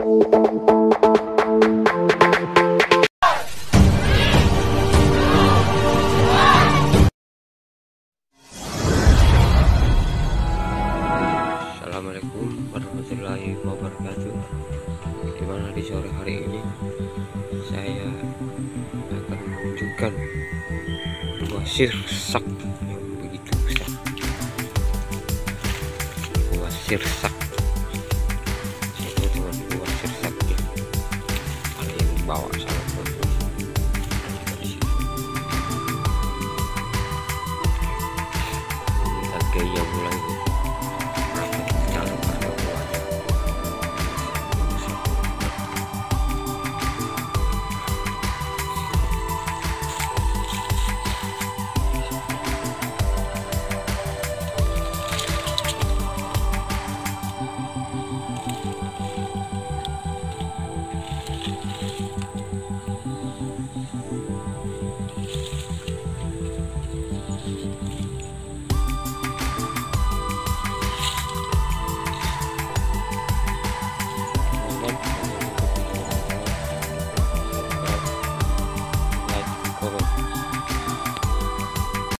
Assalamualaikum warahmatullahi wabarakatuh. Di mana di sore hari ini Saya akan menunjukkan Buah sirsak Yang begitu besar. Buah sirsak bawah sama foto kita gaya mulai